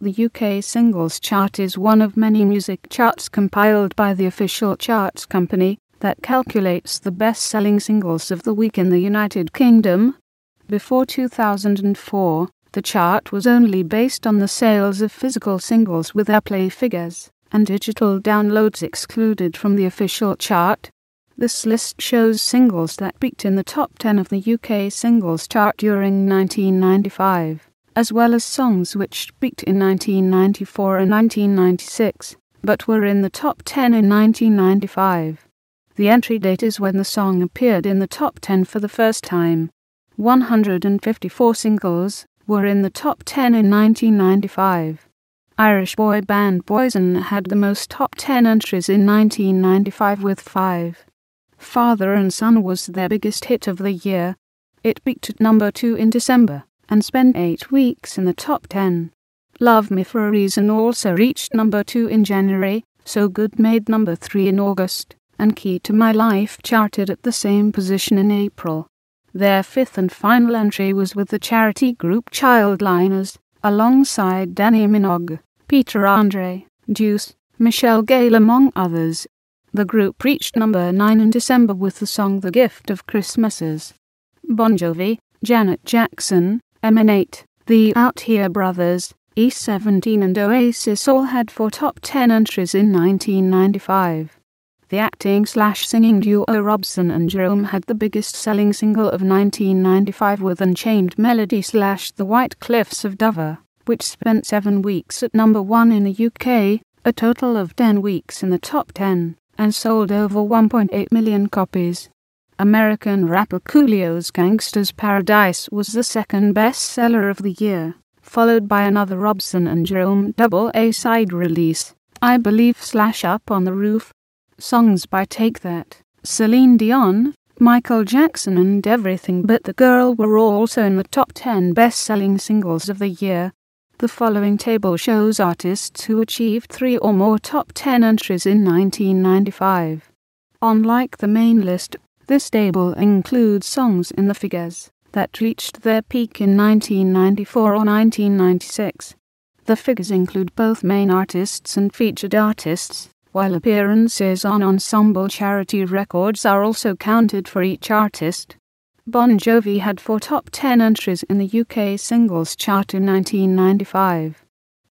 The UK Singles Chart is one of many music charts compiled by the official charts company that calculates the best selling singles of the week in the United Kingdom. Before 2004, the chart was only based on the sales of physical singles with airplay figures, and digital downloads excluded from the official chart. This list shows singles that peaked in the top 10 of the UK singles chart during 1995, as well as songs which peaked in 1994 and 1996, but were in the top 10 in 1995. The entry date is when the song appeared in the top 10 for the first time. 154 singles were in the top 10 in 1995. Irish boy band Boyzone had the most top 10 entries in 1995 with 5. Father and Son was their biggest hit of the year. It peaked at number 2 in December and spent 8 weeks in the top 10. Love Me for a Reason also reached number 2 in January, So Good made number 3 in August, and Key to My Life charted at the same position in April. Their fifth and final entry was with the charity group Childliners, alongside Dannii Minogue, Peter Andre, Deuce, Michelle Gayle among others. The group reached number 9 in December with the song The Gift of Christmases. Bon Jovi, Janet Jackson, MN8, The Outhere Brothers, E17 and Oasis all had four top 10 entries in 1995. The acting slash singing duo Robson and Jerome had the biggest selling single of 1995 with Unchained Melody slash The White Cliffs of Dover, which spent seven weeks at number one in the UK, a total of 10 weeks in the top 10 and sold over 1.8 million copies. American rapper Coolio's Gangsta's Paradise was the second bestseller of the year, followed by another Robson and Jerome double A side release, I Believe Slash Up on the Roof. Songs by Take That, Celine Dion, Michael Jackson, and Everything But the Girl were also in the top 10 best selling singles of the year. The following table shows artists who achieved three or more top 10 entries in 1995. Unlike the main list, this table includes songs in the figures that reached their peak in 1994 or 1996. The figures include both main artists and featured artists, while appearances on ensemble charity records are also counted for each artist. Bon Jovi had four top 10 entries in the UK singles chart in 1995.